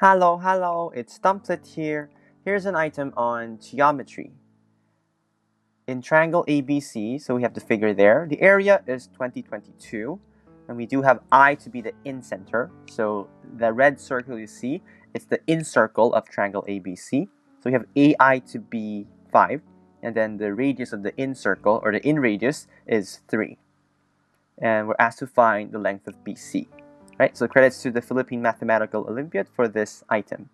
Hello, hello, it's Dumplet here. Here's an item on geometry. In triangle ABC, so we have the figure there, the area is 2022, and we do have I to be the in-center. So the red circle you see, it's the in-circle of triangle ABC. So we have AI to be 5, and then the radius of the in-circle, or the in-radius, is 3. And we're asked to find the length of BC. Right, so credits to the Philippine Mathematical Olympiad for this item.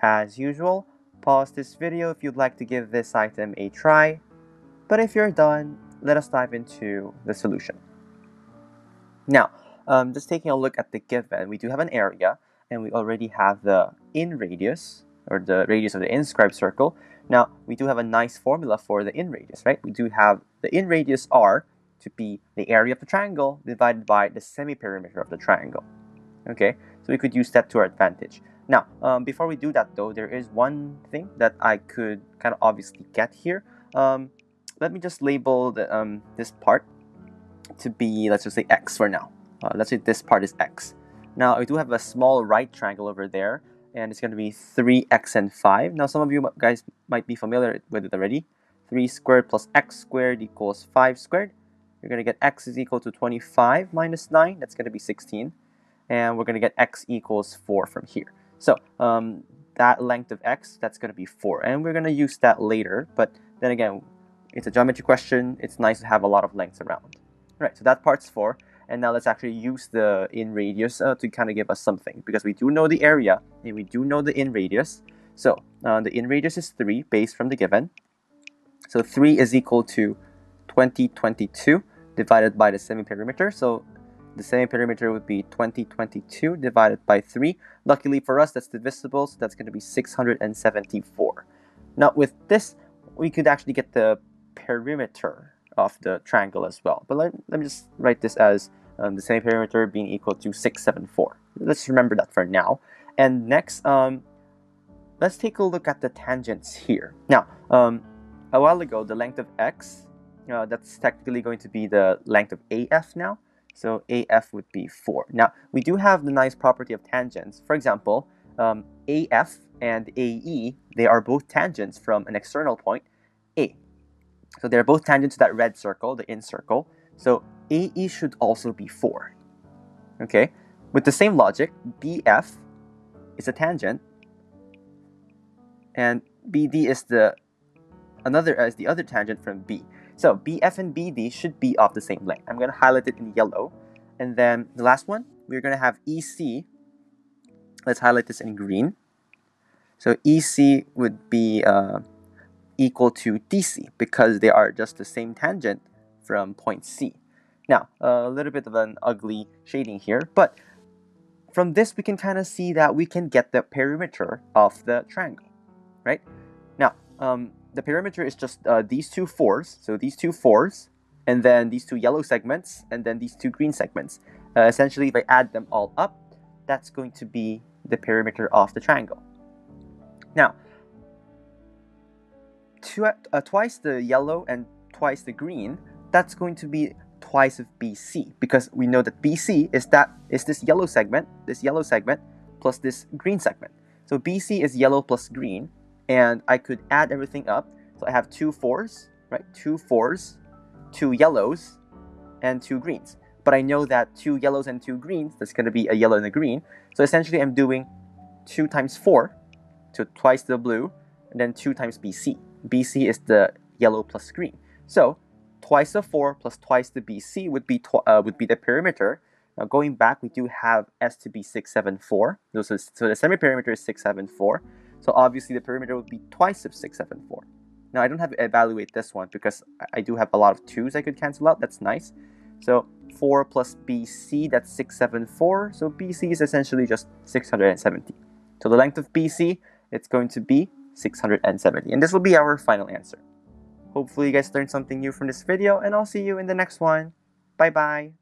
As usual, pause this video if you'd like to give this item a try, but if you're done, let us dive into the solution. Now, um, just taking a look at the given, we do have an area, and we already have the in radius, or the radius of the inscribed circle. Now, we do have a nice formula for the in radius, right? We do have the in radius r to be the area of the triangle divided by the semi-perimeter of the triangle. Okay, so we could use that to our advantage. Now, um, before we do that though, there is one thing that I could kind of obviously get here. Um, let me just label the, um, this part to be, let's just say x for now. Uh, let's say this part is x. Now, I do have a small right triangle over there, and it's going to be 3x and 5. Now, some of you guys might be familiar with it already. 3 squared plus x squared equals 5 squared you're going to get x is equal to 25 minus 9. That's going to be 16. And we're going to get x equals 4 from here. So um, that length of x, that's going to be 4. And we're going to use that later. But then again, it's a geometry question. It's nice to have a lot of lengths around. All right, so that part's 4. And now let's actually use the in radius uh, to kind of give us something. Because we do know the area, and we do know the in radius. So uh, the in radius is 3 based from the given. So 3 is equal to 2022 divided by the semi-perimeter. So the semi-perimeter would be 2022 divided by 3. Luckily for us, that's divisible, so that's going to be 674. Now with this, we could actually get the perimeter of the triangle as well. But let, let me just write this as um, the semi-perimeter being equal to 674. Let's remember that for now. And next, um, let's take a look at the tangents here. Now, um, a while ago, the length of x uh, that's technically going to be the length of AF now. So AF would be 4. Now, we do have the nice property of tangents. For example, um, AF and AE, they are both tangents from an external point, A. So they're both tangent to that red circle, the in circle. So AE should also be 4. Okay? With the same logic, BF is a tangent, and BD is the another as the other tangent from B. So BF and BD should be of the same length. I'm going to highlight it in yellow. And then the last one, we're going to have EC. Let's highlight this in green. So EC would be uh, equal to DC because they are just the same tangent from point C. Now, a little bit of an ugly shading here, but from this we can kind of see that we can get the perimeter of the triangle, right? Now, um, the perimeter is just uh, these two fours, so these two fours, and then these two yellow segments, and then these two green segments. Uh, essentially, if I add them all up, that's going to be the perimeter of the triangle. Now, uh, twice the yellow and twice the green, that's going to be twice of BC because we know that BC is that is this yellow segment, this yellow segment plus this green segment. So BC is yellow plus green, and I could add everything up. So I have two fours, right? Two fours, two yellows, and two greens. But I know that two yellows and two greens, that's going to be a yellow and a green. So essentially I'm doing 2 times 4, so twice the blue, and then 2 times BC. BC is the yellow plus green. So twice the 4 plus twice the BC would be, uh, would be the perimeter. Now going back, we do have S to be 674. So, so the semi-perimeter is 674. So obviously the perimeter would be twice of 674. Now I don't have to evaluate this one because I do have a lot of 2's I could cancel out. That's nice. So 4 plus BC, that's 674. So BC is essentially just 670. So the length of BC, it's going to be 670. And this will be our final answer. Hopefully you guys learned something new from this video and I'll see you in the next one. Bye bye.